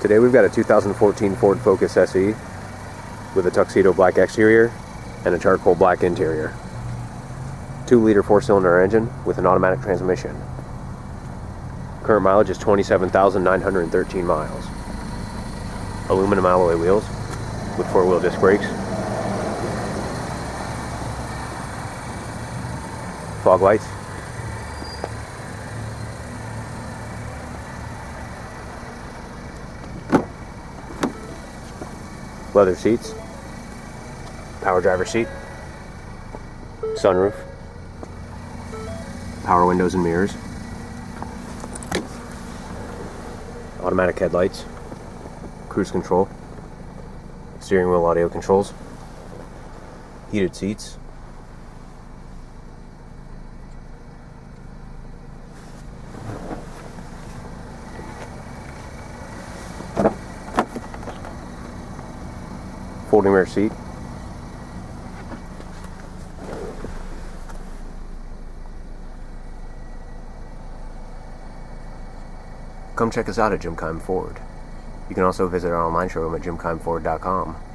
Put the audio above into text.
Today we've got a 2014 Ford Focus SE with a tuxedo black exterior and a charcoal black interior. 2 liter 4 cylinder engine with an automatic transmission. Current mileage is 27,913 miles. Aluminum alloy wheels with 4 wheel disc brakes. Fog lights. Leather seats, power driver seat, sunroof, power windows and mirrors, automatic headlights, cruise control, steering wheel audio controls, heated seats, folding rear seat. Come check us out at Jim Keim Ford. You can also visit our online showroom at jimkeimford.com.